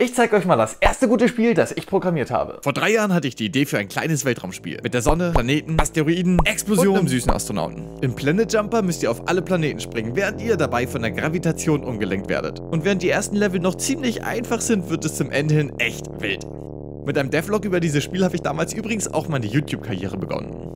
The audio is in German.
Ich zeige euch mal das erste gute Spiel, das ich programmiert habe. Vor drei Jahren hatte ich die Idee für ein kleines Weltraumspiel. Mit der Sonne, Planeten, Asteroiden, Explosionen und einem süßen Astronauten. Im Planet Jumper müsst ihr auf alle Planeten springen, während ihr dabei von der Gravitation umgelenkt werdet. Und während die ersten Level noch ziemlich einfach sind, wird es zum Ende hin echt wild. Mit einem Devlog über dieses Spiel habe ich damals übrigens auch meine YouTube-Karriere begonnen.